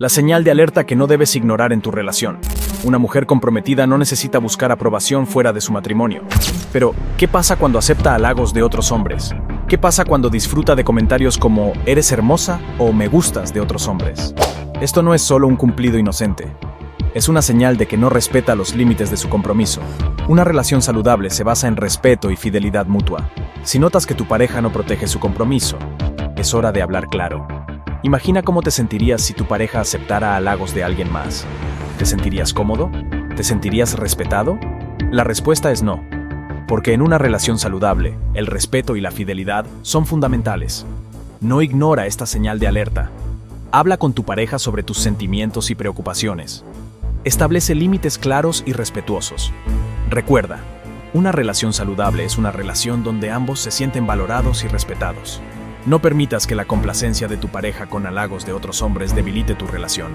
La señal de alerta que no debes ignorar en tu relación. Una mujer comprometida no necesita buscar aprobación fuera de su matrimonio. Pero, ¿qué pasa cuando acepta halagos de otros hombres? ¿Qué pasa cuando disfruta de comentarios como eres hermosa o me gustas de otros hombres? Esto no es solo un cumplido inocente. Es una señal de que no respeta los límites de su compromiso. Una relación saludable se basa en respeto y fidelidad mutua. Si notas que tu pareja no protege su compromiso, es hora de hablar claro. Imagina cómo te sentirías si tu pareja aceptara halagos de alguien más. ¿Te sentirías cómodo? ¿Te sentirías respetado? La respuesta es no, porque en una relación saludable, el respeto y la fidelidad son fundamentales. No ignora esta señal de alerta. Habla con tu pareja sobre tus sentimientos y preocupaciones. Establece límites claros y respetuosos. Recuerda, una relación saludable es una relación donde ambos se sienten valorados y respetados. No permitas que la complacencia de tu pareja con halagos de otros hombres debilite tu relación.